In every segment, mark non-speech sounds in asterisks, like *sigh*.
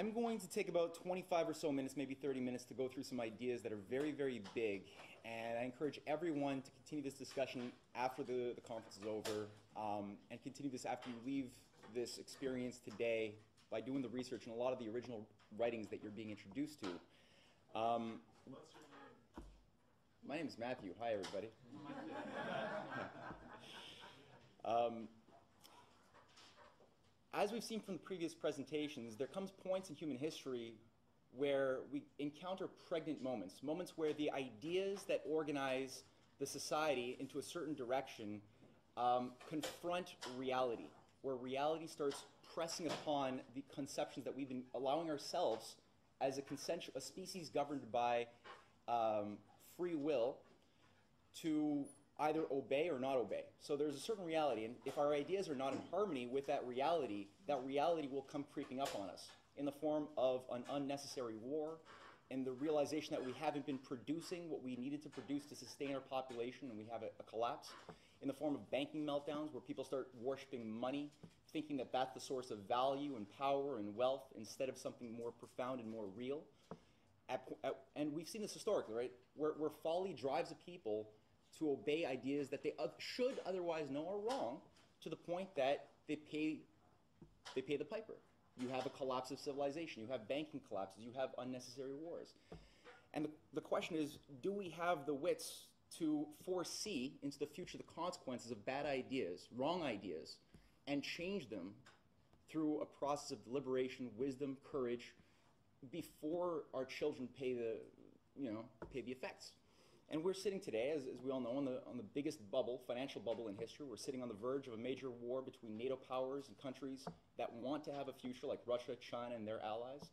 I'm going to take about 25 or so minutes, maybe 30 minutes, to go through some ideas that are very, very big. And I encourage everyone to continue this discussion after the, the conference is over um, and continue this after you leave this experience today by doing the research and a lot of the original writings that you're being introduced to. Um, What's your name? my name is Matthew. Hi, everybody. *laughs* um, as we've seen from the previous presentations, there comes points in human history where we encounter pregnant moments, moments where the ideas that organize the society into a certain direction um, confront reality, where reality starts pressing upon the conceptions that we've been allowing ourselves as a, a species governed by um, free will to either obey or not obey. So there's a certain reality, and if our ideas are not in harmony with that reality, that reality will come creeping up on us in the form of an unnecessary war, and the realization that we haven't been producing what we needed to produce to sustain our population, and we have a, a collapse, in the form of banking meltdowns where people start worshiping money, thinking that that's the source of value and power and wealth instead of something more profound and more real. At, at, and we've seen this historically, right? Where, where folly drives a people to obey ideas that they should otherwise know are wrong to the point that they pay, they pay the piper. You have a collapse of civilization, you have banking collapses, you have unnecessary wars. And the, the question is do we have the wits to foresee into the future the consequences of bad ideas, wrong ideas, and change them through a process of deliberation, wisdom, courage, before our children pay the, you know, pay the effects? And we're sitting today, as, as, we all know, on the, on the biggest bubble, financial bubble in history. We're sitting on the verge of a major war between NATO powers and countries that want to have a future, like Russia, China, and their allies.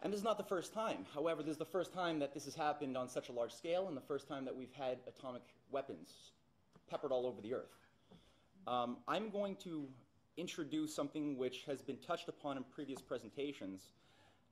And this is not the first time. However, this is the first time that this has happened on such a large scale, and the first time that we've had atomic weapons peppered all over the earth. Um, I'm going to introduce something which has been touched upon in previous presentations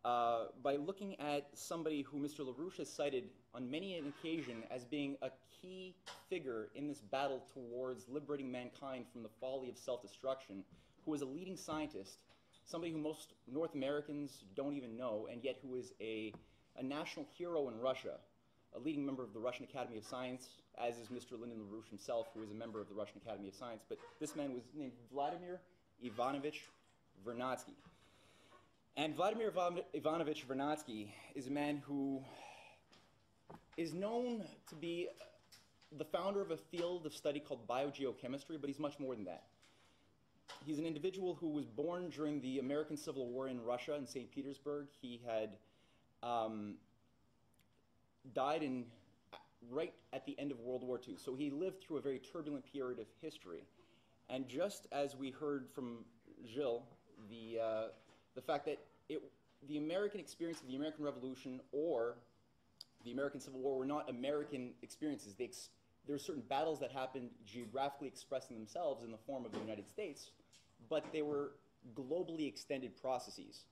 uh, by looking at somebody who Mr. LaRouche has cited on many an occasion as being a key figure in this battle towards liberating mankind from the folly of self destruction, who is a leading scientist, somebody who most North Americans don't even know, and yet who is a, a national hero in Russia, a leading member of the Russian Academy of Science, as is Mr. Lyndon LaRouche himself, who is a member of the Russian Academy of Science. But this man was named Vladimir Ivanovich Vernadsky. And Vladimir Ivanovich Vernadsky is a man who is known to be the founder of a field of study called biogeochemistry, but he's much more than that. He's an individual who was born during the American Civil War in Russia, in St. Petersburg. He had um, died in, right at the end of World War II. So he lived through a very turbulent period of history. And just as we heard from Gilles, the uh, the fact that it, the American experience of the American Revolution or the American Civil War were not American experiences. They ex- there are certain battles that happened geographically expressing themselves in the form of the United States, but they were globally extended processes.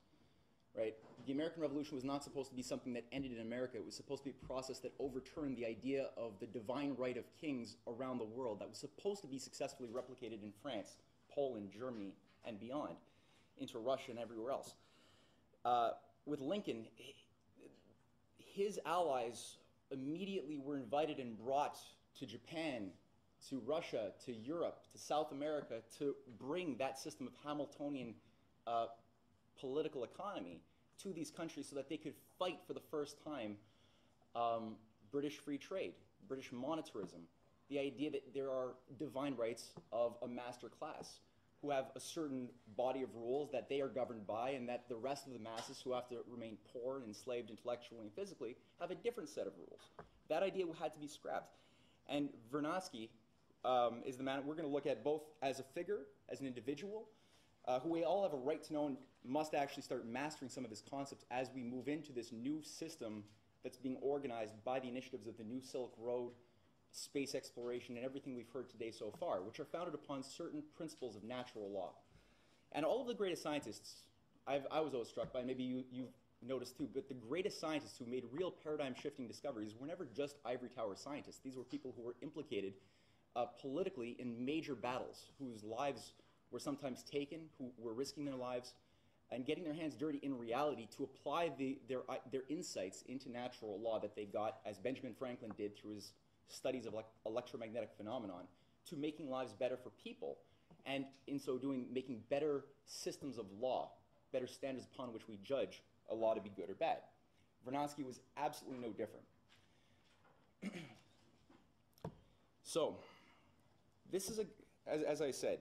Right? The American Revolution was not supposed to be something that ended in America. It was supposed to be a process that overturned the idea of the divine right of kings around the world that was supposed to be successfully replicated in France, Poland, Germany, and beyond into Russia and everywhere else. Uh, with Lincoln, his allies immediately were invited and brought to Japan, to Russia, to Europe, to South America to bring that system of Hamiltonian uh, political economy to these countries so that they could fight for the first time um, British free trade, British monetarism, the idea that there are divine rights of a master class who have a certain body of rules that they are governed by, and that the rest of the masses who have to remain poor and enslaved intellectually and physically have a different set of rules. That idea had to be scrapped. And Vernadsky um, is the man we're going to look at both as a figure, as an individual, uh, who we all have a right to know and must actually start mastering some of his concepts as we move into this new system that's being organized by the initiatives of the New Silk Road space exploration, and everything we've heard today so far, which are founded upon certain principles of natural law. And all of the greatest scientists, I've, i was always struck by, maybe you, you've noticed too, but the greatest scientists who made real paradigm shifting discoveries were never just ivory tower scientists. These were people who were implicated uh, politically in major battles, whose lives were sometimes taken, who were risking their lives and getting their hands dirty in reality to apply the, their, their insights into natural law that they got, as Benjamin Franklin did through his studies of elec- electromagnetic phenomenon, to making lives better for people, and in so doing, making better systems of law, better standards upon which we judge a law to be good or bad. Vernadsky was absolutely no different. *clears throat* so, this is a, as, as I said,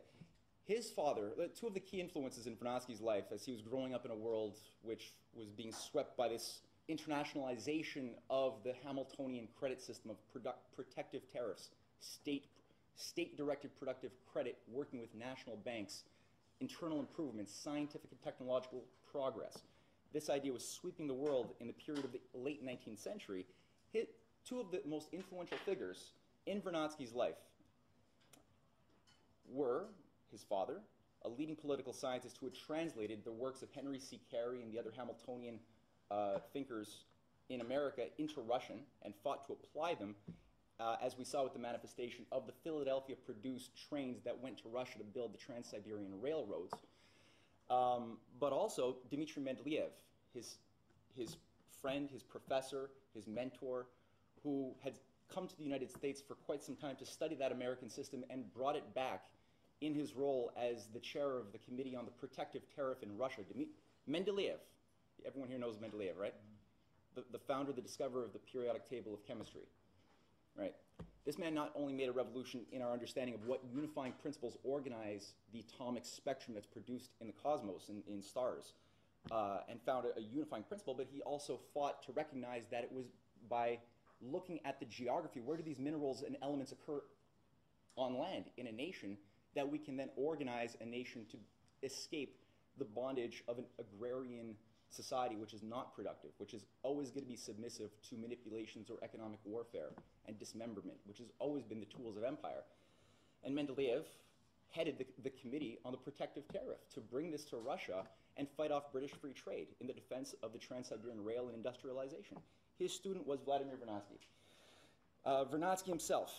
his father, two of the key influences in Vernadsky's life as he was growing up in a world which was being swept by this internationalization of the Hamiltonian credit system of product, protective tariffs, state, state-directed productive credit working with national banks, internal improvements, scientific and technological progress. This idea was sweeping the world in the period of the late 19th century. Hit two of the most influential figures in Vernadsky's life were his father, a leading political scientist who had translated the works of Henry C. Carey and the other Hamiltonian uh, thinkers in America into Russian and fought to apply them, uh, as we saw with the manifestation of the Philadelphia produced trains that went to Russia to build the Trans Siberian railroads. Um, but also Dmitry Mendeleev, his, his friend, his professor, his mentor, who had come to the United States for quite some time to study that American system and brought it back in his role as the chair of the Committee on the Protective Tariff in Russia. Dmi- Mendeleev, everyone here knows Mendeleev, right? The, the founder, the discoverer of the periodic table of chemistry, right? This man not only made a revolution in our understanding of what unifying principles organize the atomic spectrum that's produced in the cosmos, in, in stars, uh, and found a, a unifying principle, but he also fought to recognize that it was by looking at the geography, where do these minerals and elements occur on land in a nation, that we can then organize a nation to escape the bondage of an agrarian society which is not productive, which is always going to be submissive to manipulations or economic warfare and dismemberment, which has always been the tools of empire. And Mendeleev headed the, the committee on the protective tariff to bring this to Russia and fight off British free trade in the defense of the Trans-Siberian Rail and industrialization. His student was Vladimir Vernadsky. Uh, Vernadsky himself,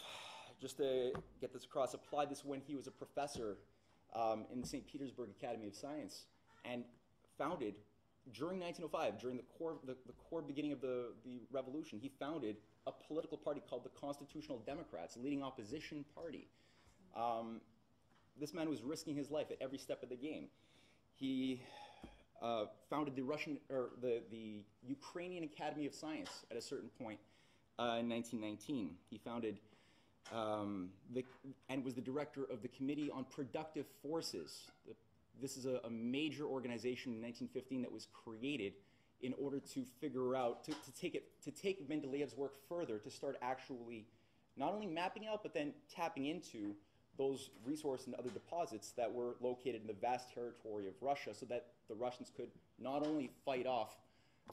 just to get this across, applied this when he was a professor um, in the St. Petersburg Academy of Science and founded, during 1905, during the core, the, the core beginning of the, the revolution, he founded a political party called the Constitutional Democrats, leading opposition party. Um, this man was risking his life at every step of the game. He uh, founded the Russian or the, the Ukrainian Academy of Science at a certain point uh, in 1919. He founded um, the, and was the director of the Committee on Productive Forces. The, this is a, a, major organization in 1915 that was created in order to figure out to, to take it to take Mendeleev's work further to start actually not only mapping out but then tapping into those resource and other deposits that were located in the vast territory of Russia so that the Russians could not only fight off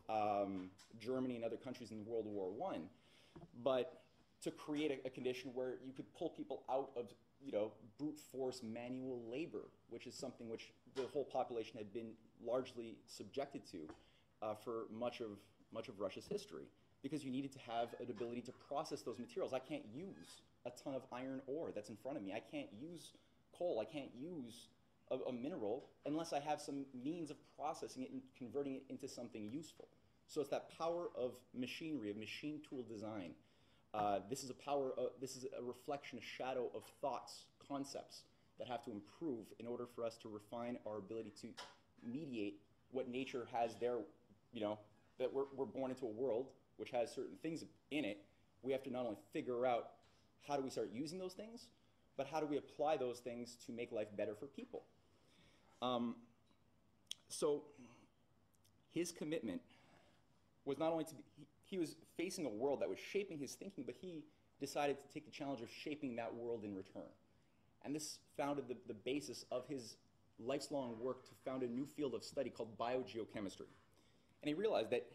um, Germany and other countries in World War One, but to create a, a, condition where you could pull people out of you know brute force manual labor, which is something which the whole population had been largely subjected to uh, for much of much of Russia's history, because you needed to have an ability to process those materials. I can't use a ton of iron ore that's in front of me. I can't use coal. I can't use a, a mineral unless I have some means of processing it and converting it into something useful. So it's that power of machinery, of machine tool design. Uh, this is a power. Of, this is a reflection, a shadow of thoughts, concepts that have to improve in order for us to refine our ability to mediate what nature has there. You know that we're, we're born into a world which has certain things in it. We have to not only figure out how do we start using those things, but how do we apply those things to make life better for people. Um, so his commitment was not only to be, he, was facing a world that was shaping his thinking, but he decided to take the challenge of shaping that world in return. And this founded the, the basis of his life's long work to found a new field of study called biogeochemistry. And he realized that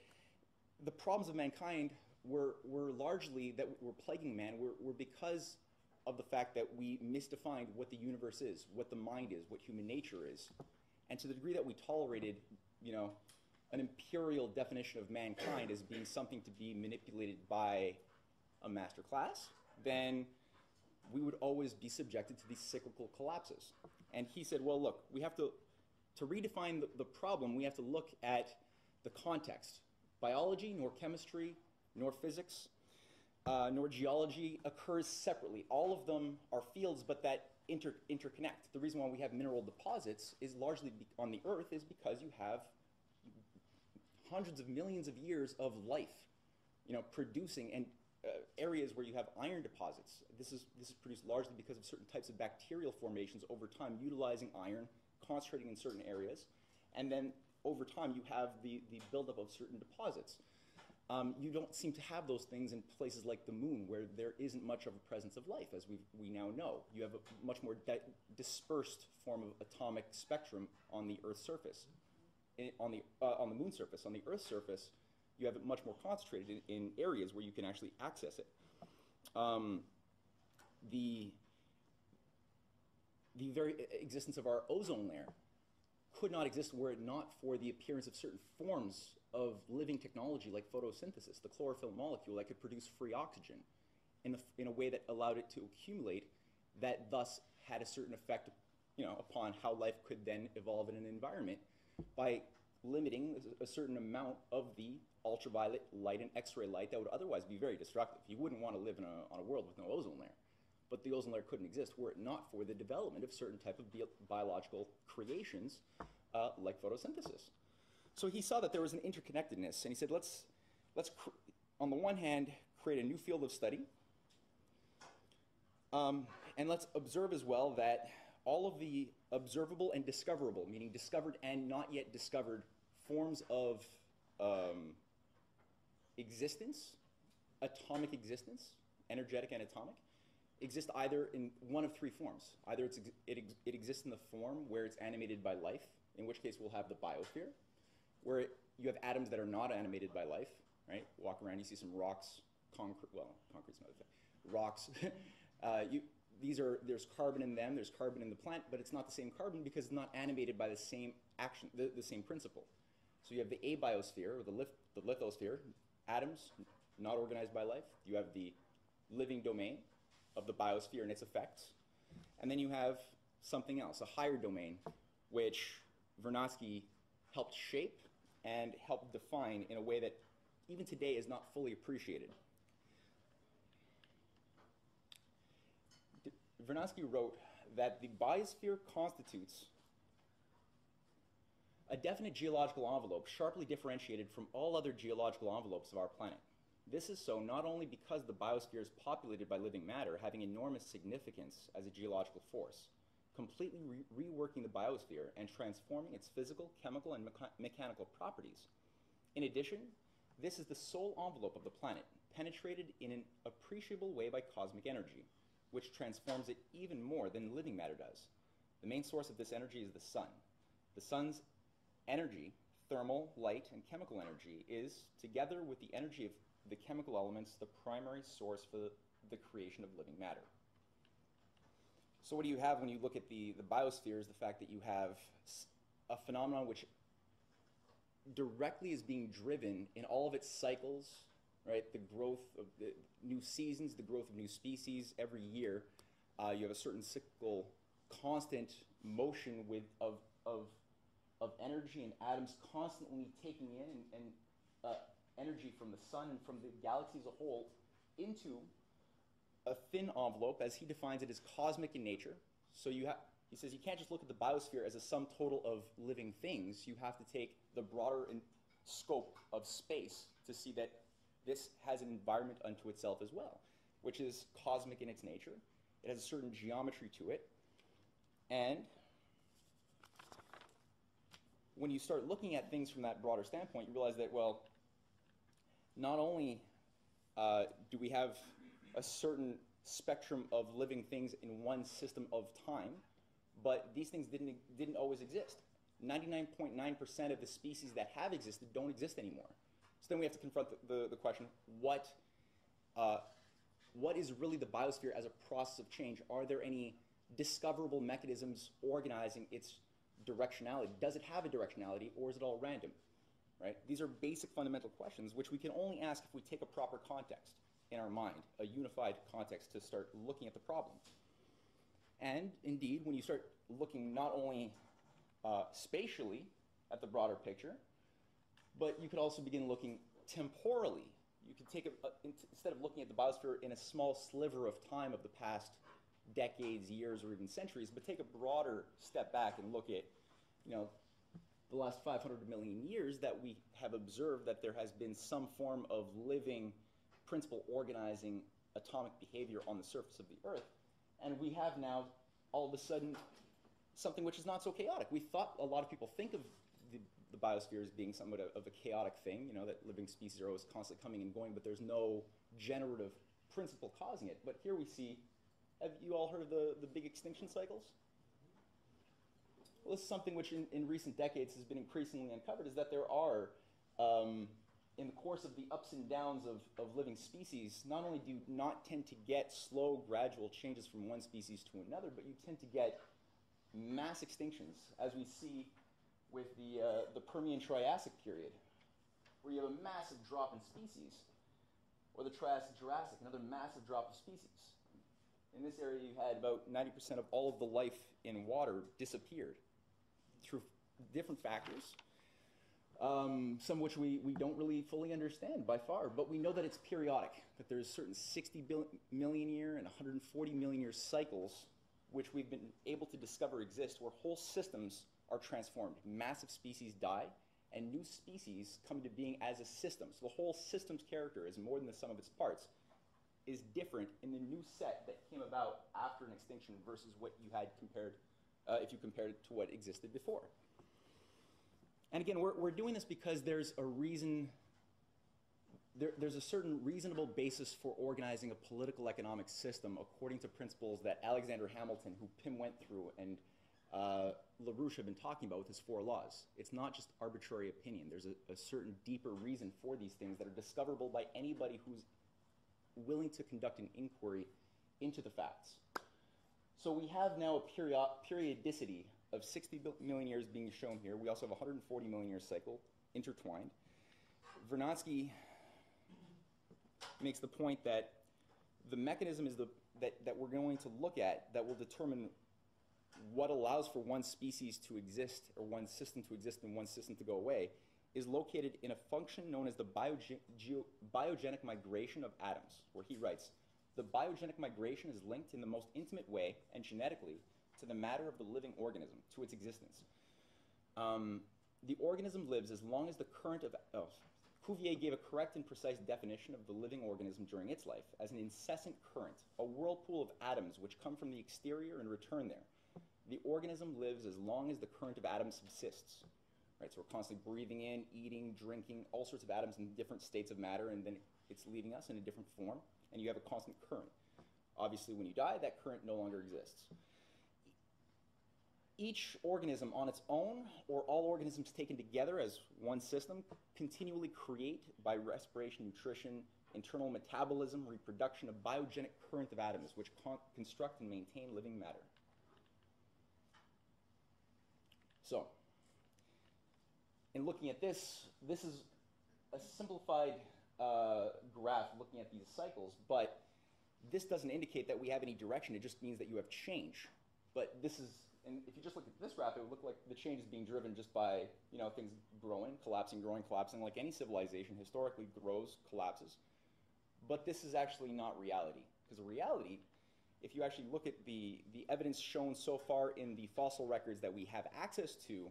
the problems of mankind were, were largely that were plaguing man were, were because of the fact that we misdefined what the universe is, what the mind is, what human nature is. And to the degree that we tolerated, you know, an imperial definition of mankind as being something to be manipulated by a master class, then we would always be subjected to these cyclical collapses. And he said, well, look, we have to To redefine the, the problem, we have to look at the context. Biology, nor chemistry, nor physics, uh, nor geology occurs separately. All of them are fields, but that inter interconnect. The reason why we have mineral deposits is largely on the Earth is because you have hundreds of millions of years of life, you know, producing and uh, areas where you have iron deposits. This is this is produced largely because of certain types of bacterial formations over time, utilizing iron, concentrating in certain areas, and then over time you have the the buildup of certain deposits. Um, you don't seem to have those things in places like the moon, where there isn't much of a presence of life, as we we now know. You have a much more dispersed form of atomic spectrum on the Earth's surface. On the uh, on the moon surface, on the Earth's surface, you have it much more concentrated in, in areas where you can actually access it. Um, the the very existence of our ozone layer could not exist were it not for the appearance of certain forms of living technology like photosynthesis, the chlorophyll molecule that could produce free oxygen in a, in a way that allowed it to accumulate, that thus had a certain effect you know, upon how life could then evolve in an environment by limiting a certain amount of the ultraviolet light and X-ray light that would otherwise be very destructive. You wouldn't want to live in a, on a world with no ozone layer. But the ozone layer couldn't exist were it not for the development of certain type of bio biological creations uh, like photosynthesis. So he saw that there was an interconnectedness, and he said, let's, let's on the one hand, create a new field of study, um, and let's observe as well that all of the observable and discoverable, meaning discovered and not yet discovered forms of um, existence, atomic existence, energetic and atomic, exist either in one of three forms. Either it, ex it exists in the form where it's animated by life, in which case we'll have the biosphere, where it, you have atoms that are not animated by life, right? Walk around, you see some rocks, concrete, well, concrete's another thing, rocks. *laughs* uh, you, these are, there's carbon in them, there's carbon in the plant, but it's not the same carbon because it's not animated by the same action, the, the same principle. So you have the abiosphere, or the, lith, the lithosphere, atoms not organized by life. You have the living domain of the biosphere and its effects. And then you have something else, a higher domain, which Vernadsky helped shape and helped define in a way that even today is not fully appreciated. Vernadsky wrote that the biosphere constitutes a definite geological envelope sharply differentiated from all other geological envelopes of our planet. This is so not only because the biosphere is populated by living matter, having enormous significance as a geological force, completely re reworking the biosphere and transforming its physical, chemical, and mecha mechanical properties. In addition, this is the sole envelope of the planet, penetrated in an appreciable way by cosmic energy, which transforms it even more than living matter does. The main source of this energy is the sun. The sun's energy, thermal, light, and chemical energy, is, together with the energy of the chemical elements, the primary source for the creation of living matter. So what do you have when you look at the, the biosphere is the fact that you have a phenomenon which directly is being driven in all of its cycles, right? The growth of the new seasons, the growth of new species every year. Uh, you have a certain cyclical, constant motion with of, of of energy and atoms constantly taking in and, and uh, energy from the sun and from the galaxy as a whole into a thin envelope, as he defines it, as cosmic in nature. So you have, he says, you can't just look at the biosphere as a sum total of living things. You have to take the broader scope of space to see that this has an environment unto itself as well, which is cosmic in its nature. It has a certain geometry to it, and when you start looking at things from that broader standpoint, you realize that, well, not only uh, do we have a certain spectrum of living things in one system of time, but these things didn't, didn't always exist. 99.9% of the species that have existed don't exist anymore. So then we have to confront the, the, the question, what, uh, what is really the biosphere as a process of change? Are there any discoverable mechanisms organizing its directionality. Does it have a directionality or is it all random? Right? These are basic fundamental questions which we can only ask if we take a proper context in our mind, a unified context to start looking at the problem. And indeed, when you start looking not only uh, spatially at the broader picture, but you could also begin looking temporally. You could take a, a, instead of looking at the biosphere in a small sliver of time of the past decades, years, or even centuries, but take a broader step back and look at, you know, the last 500 million years that we have observed that there has been some form of living principle organizing atomic behavior on the surface of the Earth. And we have now, all of a sudden, something which is not so chaotic. We thought a lot of people think of the, biosphere as being somewhat of, of a chaotic thing, you know, that living species are always constantly coming and going, but there's no generative principle causing it. But here we see, have you all heard of the, the big extinction cycles? Well, this is something which in, in recent decades has been increasingly uncovered, is that there are, um, in the course of the ups and downs of, of living species, not only do you not tend to get slow, gradual changes from one species to another, but you tend to get mass extinctions, as we see with the, uh, the Permian Triassic period, where you have a massive drop in species, or the Triassic Jurassic, another massive drop of species. In this area, you had about 90% of all of the life in water disappeared through different factors, um, some which we, we don't really fully understand by far, but we know that it's periodic, that there's certain 60 million year and 140 million year cycles which we've been able to discover exist where whole systems are transformed. Massive species die, and new species come into being as a system. So the whole system's character is more than the sum of its parts, is different in the new set that came about after an extinction versus what you had compared, uh, if you compared it to what existed before. And again, we're, we're doing this because there's a reason, there, there's a certain reasonable basis for organizing a political economic system according to principles that Alexander Hamilton, who Pym went through, and uh, LaRouche have been talking about with his four laws. It's not just arbitrary opinion. There's a, a certain deeper reason for these things that are discoverable by anybody who's willing to conduct an inquiry into the facts. So we have now a period, periodicity of 60 million years being shown here. We also have a 140 million year cycle intertwined. Vernadsky makes the point that the mechanism is the, that, that we're going to look at that will determine what allows for one species to exist or one system to exist and one system to go away is located in a function known as the bioge biogenic migration of atoms, where he writes, the biogenic migration is linked in the most intimate way and genetically to the matter of the living organism, to its existence. Um, the organism lives as long as the current of, oh, Cuvier gave a correct and precise definition of the living organism during its life as an incessant current, a whirlpool of atoms which come from the exterior and return there. The organism lives as long as the current of atoms subsists. Right, so we're constantly breathing in, eating, drinking, all sorts of atoms in different states of matter, and then it's leaving us in a different form, and you have a constant current. Obviously, when you die, that current no longer exists. Each organism on its own, or all organisms taken together as one system, continually create, by respiration, nutrition, internal metabolism, reproduction, a biogenic current of atoms which con construct and maintain living matter. So, in looking at this, this is a simplified uh, graph looking at these cycles, but this doesn't indicate that we have any direction. It just means that you have change. But this is, and if you just look at this graph, it would look like the change is being driven just by, you know, things growing, collapsing, growing, collapsing, like any civilization historically grows, collapses. But this is actually not reality, because reality, if you actually look at the, the evidence shown so far in the fossil records that we have access to,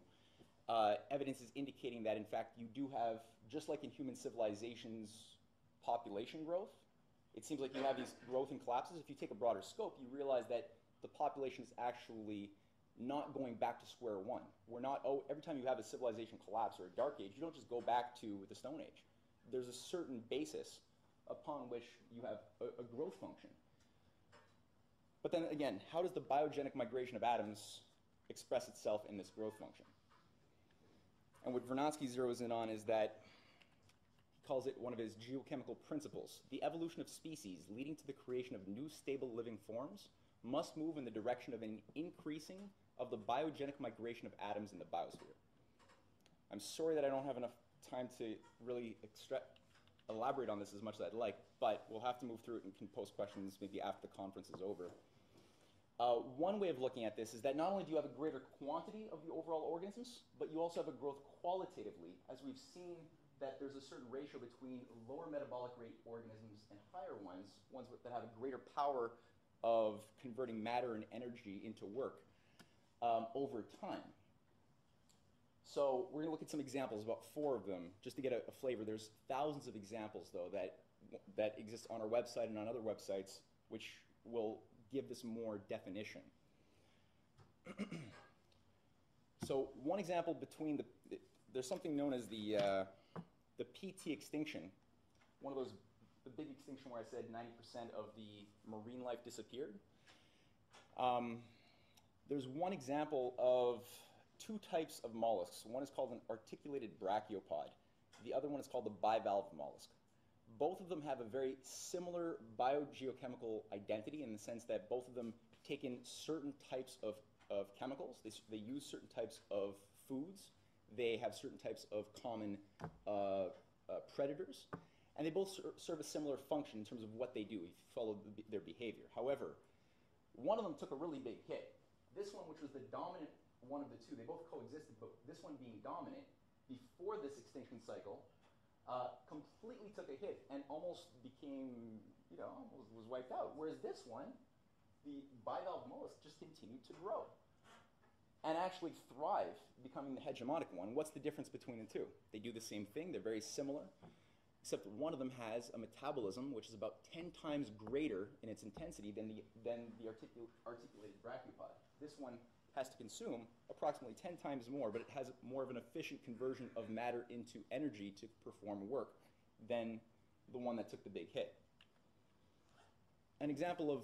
uh, evidence is indicating that, in fact, you do have, just like in human civilizations, population growth. It seems like you have these growth and collapses. If you take a broader scope, you realize that the population is actually not going back to square one. We're not, oh, every time you have a civilization collapse or a dark age, you don't just go back to the Stone Age. There's a certain basis upon which you have a, a growth function. But then again, how does the biogenic migration of atoms express itself in this growth function? And what Vernadsky zeroes in on is that he calls it one of his geochemical principles. The evolution of species leading to the creation of new stable living forms must move in the direction of an increasing of the biogenic migration of atoms in the biosphere. I'm sorry that I don't have enough time to really elaborate on this as much as I'd like, but we'll have to move through it and can post questions maybe after the conference is over. Uh, one way of looking at this is that not only do you have a greater quantity of the overall organisms, but you also have a growth qualitatively, as we've seen that there's a certain ratio between lower metabolic rate organisms and higher ones, ones that have a greater power of converting matter and energy into work um, over time. So we're going to look at some examples, about four of them, just to get a, a, flavor. There's thousands of examples, though, that, that exist on our website and on other websites, which will give this more definition. *clears throat* so one example between the, there's something known as the, uh, the PT extinction, one of those, the big extinction where I said 90% of the marine life disappeared. Um, there's one example of two types of mollusks. One is called an articulated brachiopod. The other one is called the bivalve mollusk. Both of them have a very similar biogeochemical identity in the sense that both of them take in certain types of, of chemicals. They, they use certain types of foods. They have certain types of common uh, uh, predators. And they both ser serve a similar function in terms of what they do if you follow the, their behavior. However, one of them took a really big hit. This one, which was the dominant one of the two. They both coexisted, but this one being dominant before this extinction cycle uh, completely took a hit and almost became, you know, was, was wiped out. Whereas this one, the bivalve mollusk, just continued to grow and actually thrive, becoming the hegemonic one. What's the difference between the two? They do the same thing, they're very similar, except one of them has a metabolism which is about 10 times greater in its intensity than the, than the articul articulated brachiopod. This one has to consume approximately 10 times more, but it has more of an efficient conversion of matter into energy to perform work than the one that took the big hit. An example of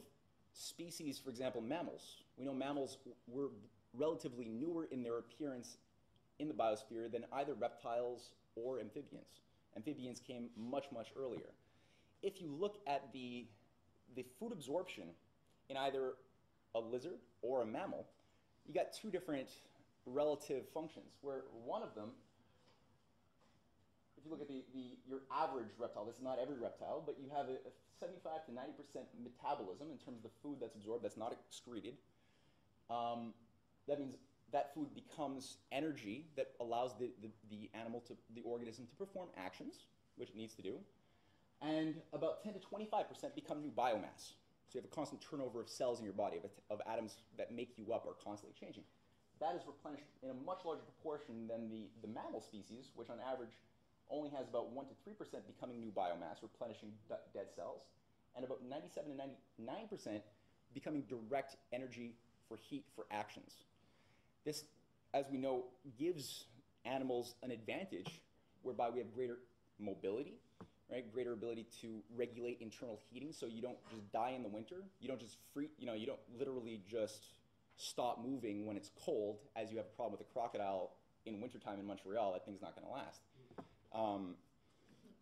species, for example, mammals. We know mammals were relatively newer in their appearance in the biosphere than either reptiles or amphibians. Amphibians came much, much earlier. If you look at the, the food absorption in either a lizard or a mammal, you got two different relative functions, where one of them, if you look at the, the, your average reptile, this is not every reptile, but you have a, a 75 to 90% metabolism in terms of the food that's absorbed, that's not excreted. Um, that means that food becomes energy that allows the, the, the, animal to, the organism to perform actions, which it needs to do. And about 10 to 25% become new biomass. So you have a constant turnover of cells in your body, of, of atoms that make you up are constantly changing. That is replenished in a much larger proportion than the, the mammal species, which on average only has about 1 to 3% becoming new biomass, replenishing dead cells, and about 97 to 99% becoming direct energy for heat for actions. This, as we know, gives animals an advantage whereby we have greater mobility, right? Greater ability to regulate internal heating so you don't just die in the winter. You don't just free, you know, you don't literally just stop moving when it's cold as you have a problem with a crocodile in wintertime in Montreal. That thing's not going to last. Um,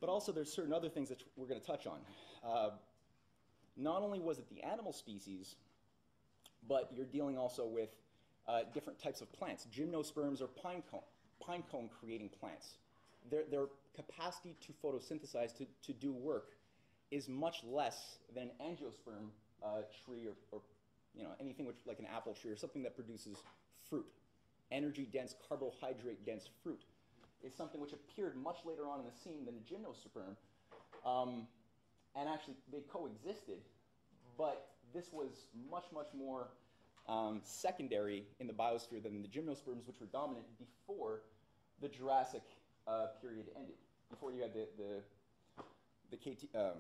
but also there's certain other things that we're going to touch on. Uh, not only was it the animal species, but you're dealing also with uh, different types of plants. Gymnosperms are pine cone, pine cone creating plants their, their capacity to photosynthesize, to, to do work, is much less than an angiosperm uh, tree or, or, you know, anything which, like an apple tree or something that produces fruit. Energy dense, carbohydrate dense fruit is something which appeared much later on in the scene than a gymnosperm. Um, and actually, they coexisted, but this was much, much more um, secondary in the biosphere than the gymnosperms, which were dominant before the Jurassic uh, period ended, before you had the, the, the KT, um,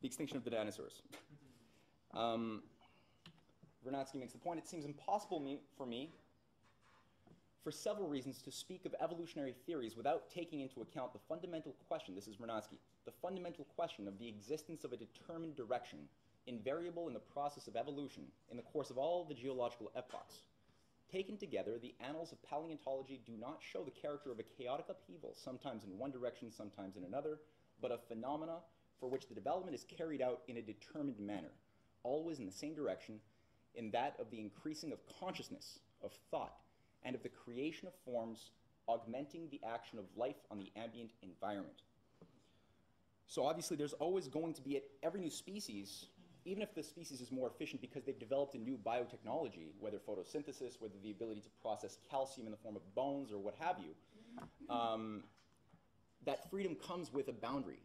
the extinction of the dinosaurs. *laughs* um, Vernadsky makes the point, it seems impossible me, for me, for several reasons, to speak of evolutionary theories without taking into account the fundamental question, this is Vernadsky, the fundamental question of the existence of a determined direction, invariable in the process of evolution, in the course of all the geological epochs. Taken together, the annals of paleontology do not show the character of a chaotic upheaval, sometimes in one direction, sometimes in another, but of phenomena for which the development is carried out in a determined manner, always in the same direction, in that of the increasing of consciousness, of thought, and of the creation of forms augmenting the action of life on the ambient environment. So obviously there's always going to be, at every new species, even if the species is more efficient because they've developed a new biotechnology, whether photosynthesis, whether the ability to process calcium in the form of bones or what have you, um, that freedom comes with a boundary.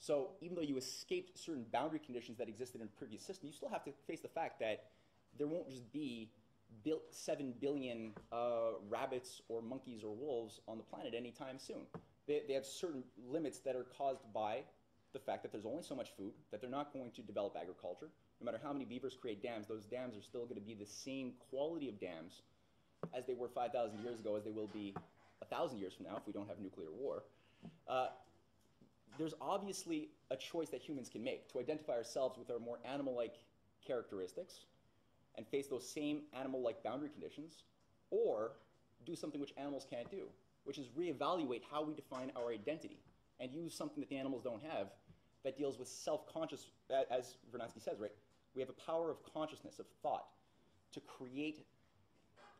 So even though you escaped certain boundary conditions that existed in a previous system, you still have to face the fact that there won't just be bil- 7 billion uh, rabbits or monkeys or wolves on the planet anytime soon. They, they have certain limits that are caused by the fact that there's only so much food, that they're not going to develop agriculture. No matter how many beavers create dams, those dams are still going to be the same quality of dams as they were 5,000 years ago, as they will be 1,000 years from now if we don't have nuclear war. Uh, there's obviously a choice that humans can make to identify ourselves with our more animal like characteristics and face those same animal like boundary conditions, or do something which animals can't do, which is reevaluate how we define our identity and use something that the animals don't have that deals with self conscious, as Vernadsky says, right? We have a power of consciousness, of thought, to create,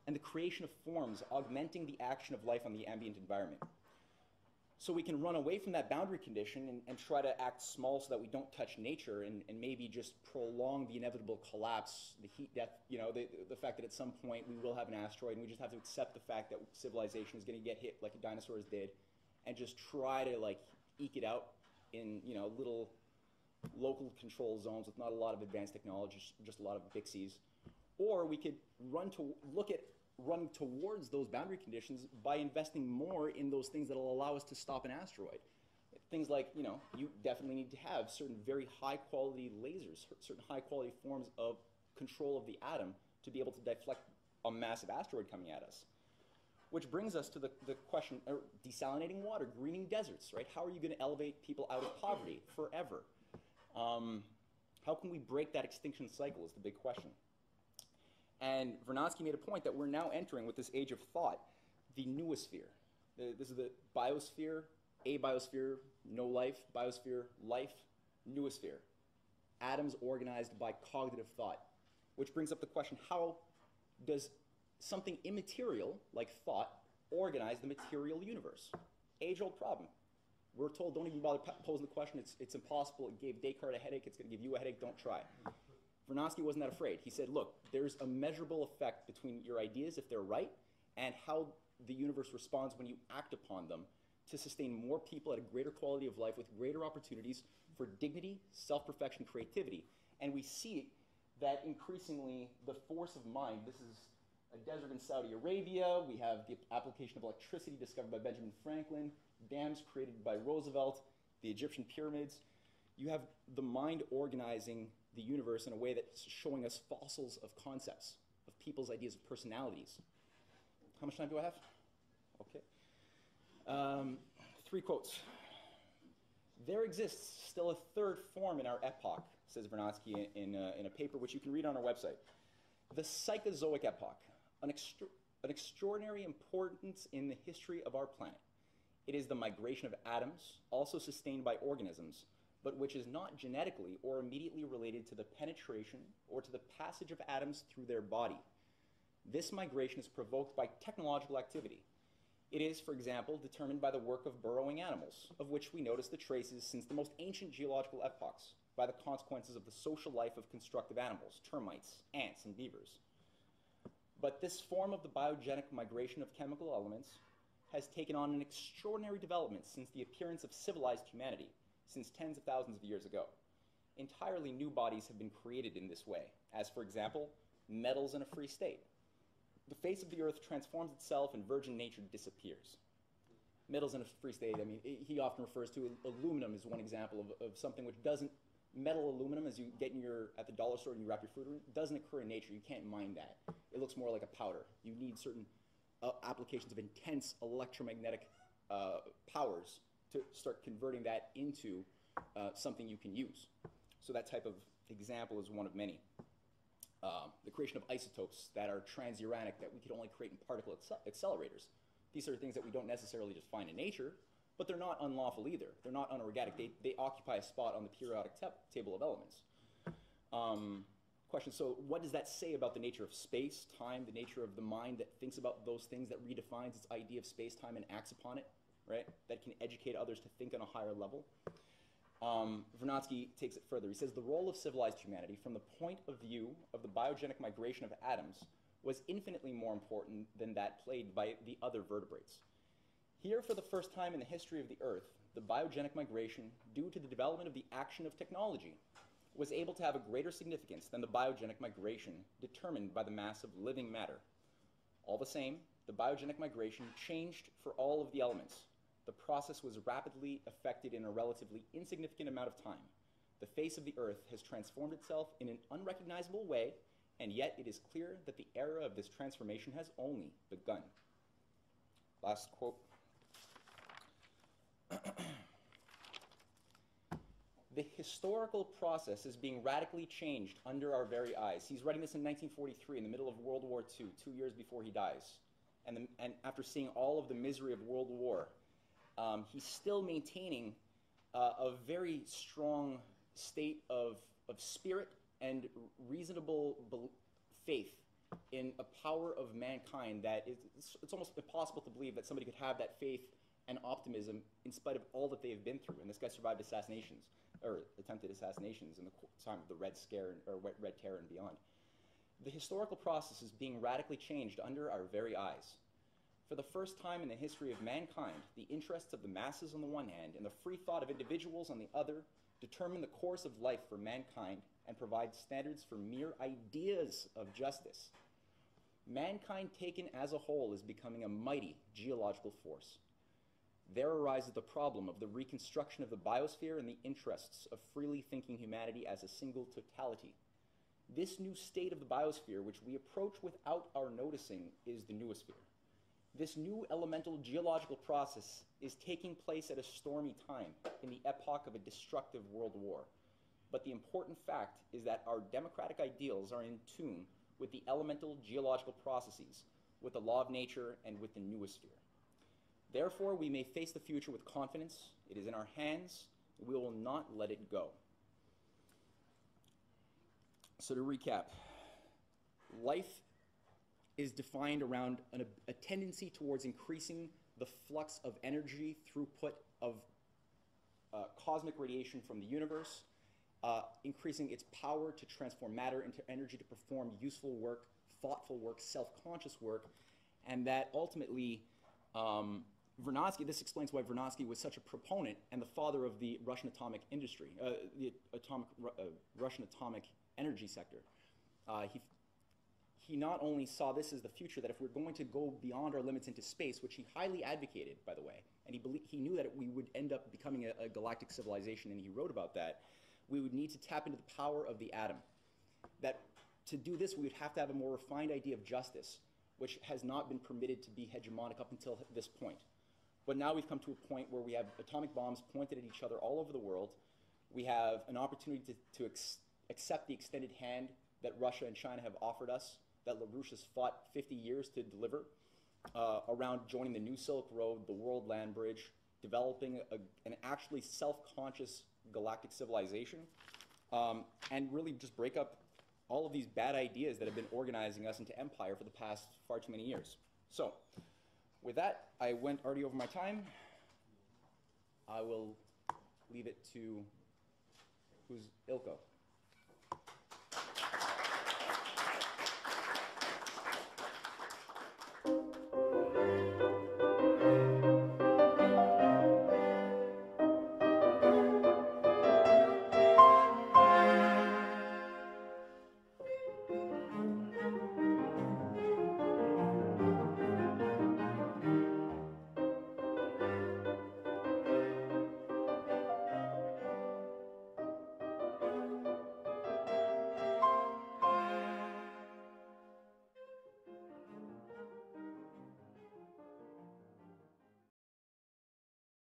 and the creation of forms, augmenting the action of life on the ambient environment so we can run away from that boundary condition and, and, try to act small so that we don't touch nature and, and, maybe just prolong the inevitable collapse, the heat death, you know, the, the fact that at some point we will have an asteroid and we just have to accept the fact that civilization is going to get hit like the dinosaurs did and just try to like eke it out in, you know, little local control zones with not a lot of advanced technology, just a lot of bixies. Or we could run to look at run towards those boundary conditions by investing more in those things that will allow us to stop an asteroid. Things like, you know, you definitely need to have certain very high quality lasers, certain high quality forms of control of the atom to be able to deflect a massive asteroid coming at us. Which brings us to the, the question uh, desalinating water, greening deserts, right? How are you going to elevate people out of poverty forever? Um, how can we break that extinction cycle is the big question. And Vernadsky made a point that we're now entering with this age of thought, the noosphere. This is the biosphere, abiosphere, no life, biosphere, life, noosphere. Atoms organized by cognitive thought. Which brings up the question how does something immaterial, like thought, organize the material universe? Age old problem. We're told don't even bother posing the question, it's, it's impossible. It gave Descartes a headache, it's going to give you a headache, don't try. Vernadsky wasn't that afraid. He said, look, there's a measurable effect between your ideas, if they're right, and how the universe responds when you act upon them to sustain more people at a greater quality of life with greater opportunities for dignity, self perfection, creativity. And we see that increasingly the force of mind, this is a desert in Saudi Arabia, we have the application of electricity discovered by Benjamin Franklin, dams created by Roosevelt, the Egyptian pyramids. You have the mind organizing the universe in a way that's showing us fossils of concepts, of people's ideas of personalities. How much time do I have? Okay. Um, three quotes. There exists still a third form in our epoch, says Vernadsky in, in, uh, in a paper which you can read on our website. The Psychozoic epoch, an, extra- an extraordinary importance in the history of our planet. It is the migration of atoms, also sustained by organisms, but which is not genetically or immediately related to the penetration or to the passage of atoms through their body. This migration is provoked by technological activity. It is, for example, determined by the work of burrowing animals, of which we notice the traces since the most ancient geological epochs, by the consequences of the social life of constructive animals, termites, ants, and beavers. But this form of the biogenic migration of chemical elements has taken on an extraordinary development since the appearance of civilized humanity since tens of thousands of years ago. Entirely new bodies have been created in this way, as, for example, metals in a free state. The face of the earth transforms itself and virgin nature disappears. Metals in a free state, I mean, he often refers to aluminum as one example of, of something which doesn't, metal aluminum, as you get in your, at the dollar store and you wrap your food in, doesn't occur in nature. You can't mine that. It looks more like a powder. You need certain uh, applications of intense electromagnetic uh, powers to start converting that into uh, something you can use. So that type of example is one of many. Um, the creation of isotopes that are transuranic that we could only create in particle accelerators. These are things that we don't necessarily just find in nature, but they're not unlawful either. They're not unorganic. They, they occupy a spot on the periodic table of elements. Um, question, so what does that say about the nature of space, time, the nature of the mind that thinks about those things, that redefines its idea of space, time, and acts upon it? right? That can educate others to think on a higher level. um, Vernadsky takes it further. He says the role of civilized humanity from the point of view of the biogenic migration of atoms was infinitely more important than that played by the other vertebrates. Here, for the first time in the history of the Earth, the biogenic migration, due to the development of the action of technology, was able to have a greater significance than the biogenic migration determined by the mass of living matter. All the same, the biogenic migration changed for all of the elements. The process was rapidly affected in a relatively insignificant amount of time. The face of the earth has transformed itself in an unrecognizable way, and yet it is clear that the era of this transformation has only begun. Last quote. *coughs* the historical process is being radically changed under our very eyes. He's writing this in 1943, in the middle of World War II, two years before he dies. And, the, and after seeing all of the misery of World War, um, he's still maintaining uh, a very strong state of, of spirit and reasonable faith in a power of mankind that is, it's, it's almost impossible to believe that somebody could have that faith and optimism in spite of all that they've been through. And this guy survived assassinations, or attempted assassinations in the time of the Red Scare or Red Terror and beyond. The historical process is being radically changed under our very eyes. For the first time in the history of mankind, the interests of the masses on the one hand and the free thought of individuals on the other determine the course of life for mankind and provide standards for mere ideas of justice. Mankind taken as a whole is becoming a mighty geological force. There arises the problem of the reconstruction of the biosphere in the interests of freely thinking humanity as a single totality. This new state of the biosphere, which we approach without our noticing, is the noosphere. This new elemental geological process is taking place at a stormy time in the epoch of a destructive world war. But the important fact is that our democratic ideals are in tune with the elemental geological processes, with the law of nature, and with the noosphere. Therefore, we may face the future with confidence. It is in our hands. We will not let it go. So, to recap, life is defined around an, a tendency towards increasing the flux of energy throughput of uh, cosmic radiation from the universe, uh, increasing its power to transform matter into energy to perform useful work, thoughtful work, self conscious work, and that ultimately um, Vernadsky, this explains why Vernadsky was such a proponent and the father of the Russian atomic industry, uh, the atomic, uh, Russian atomic energy sector. Uh, he, he not only saw this as the future, that if we're going to go beyond our limits into space, which he highly advocated, by the way, and he, belie- he knew that we would end up becoming a, a galactic civilization, and he wrote about that, we would need to tap into the power of the atom. That to do this, we would have to have a more refined idea of justice, which has not been permitted to be hegemonic up until this point. But now we've come to a point where we have atomic bombs pointed at each other all over the world. We have an opportunity to, to accept the extended hand that Russia and China have offered us, that LaRouche has fought 50 years to deliver, uh, around joining the New Silk Road, the World Land Bridge, developing a, an actually self conscious galactic civilization, um, and really just break up all of these bad ideas that have been organizing us into empire for the past far too many years. So, with that, I went already over my time. I will leave it to who's Ilko.